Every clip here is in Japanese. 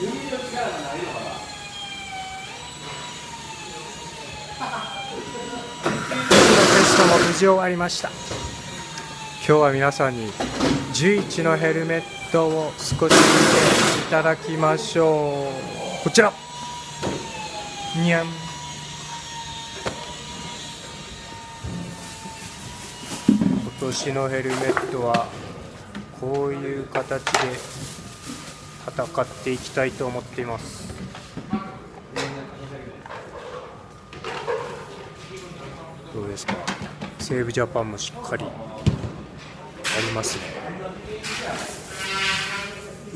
弓の力がないのかなテストも無事終わりました。今日は皆さんに11のヘルメットを少し見ていただきましょう。こちら。にゃん今年のヘルメットはこういう形で戦っていきたいと思っています。どうですか？西武ジャパンもしっかりありますね。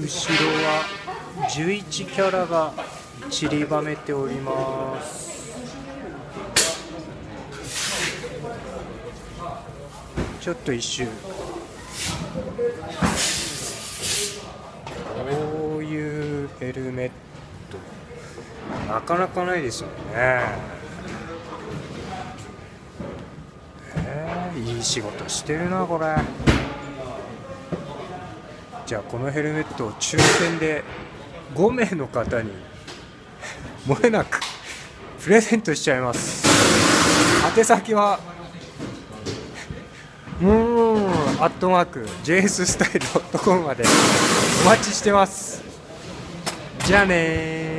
後ろは11キャラが散りばめております。ちょっと一周こういうヘルメット。なかなかないですよね。え、いい仕事してるなこれ。じゃあこのヘルメットを抽選で5名の方にもれなくプレゼントしちゃいます。宛先はうんアットマーク JS スタイル .com までお待ちしてます。じゃあね